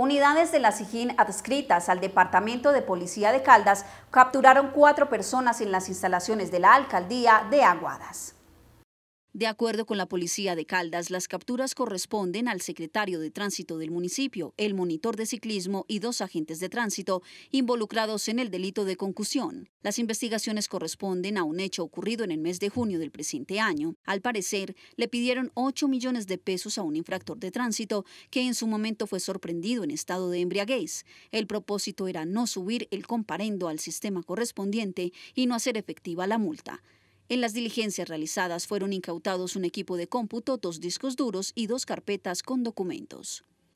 Unidades de la SIGIN adscritas al Departamento de Policía de Caldas capturaron cuatro personas en las instalaciones de la Alcaldía de Aguadas. De acuerdo con la policía de Caldas, las capturas corresponden al secretario de tránsito del municipio, el monitor de ciclismo y dos agentes de tránsito involucrados en el delito de concusión. Las investigaciones corresponden a un hecho ocurrido en el mes de junio del presente año. Al parecer, le pidieron 8 millones de pesos a un infractor de tránsito que en su momento fue sorprendido en estado de embriaguez. El propósito era no subir el comparendo al sistema correspondiente y no hacer efectiva la multa. En las diligencias realizadas fueron incautados un equipo de cómputo, dos discos duros y dos carpetas con documentos.